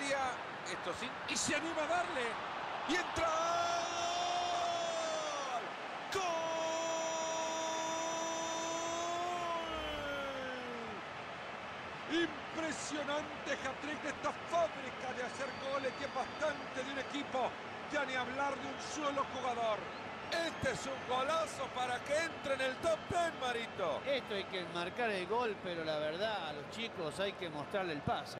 área. Esto sí. Y se anima a darle. Y entra. ¡Gol! Impresionante hat-trick de esta fábrica de hacer goles que es bastante de un equipo. Ya ni hablar de un solo jugador. Este es un golazo para que entre en el top 10, Marito. Esto hay que marcar el gol, pero la verdad a los chicos hay que mostrarle el pase.